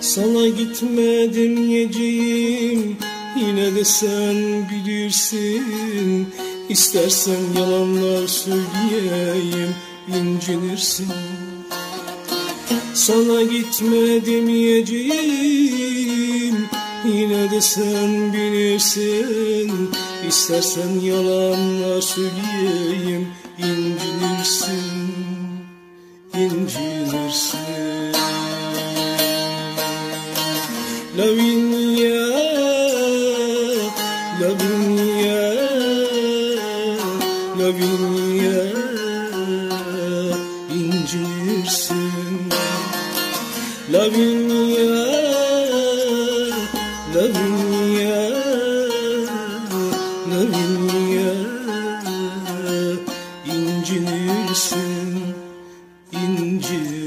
Sana gitme demeyeceğim Yine de sen bilirsin. İstersen yalanlar söyleyeyim incinirsin. Sana gitme demeyeceğim Yine de sen bilirsin. İstersen yalanlar söyleyeyim incinirsin. İncinirsin Lavinia, Lavinia, Lavinia incirsin. Lavinia, Lavinia, Lavinia incinirsin, incirsin.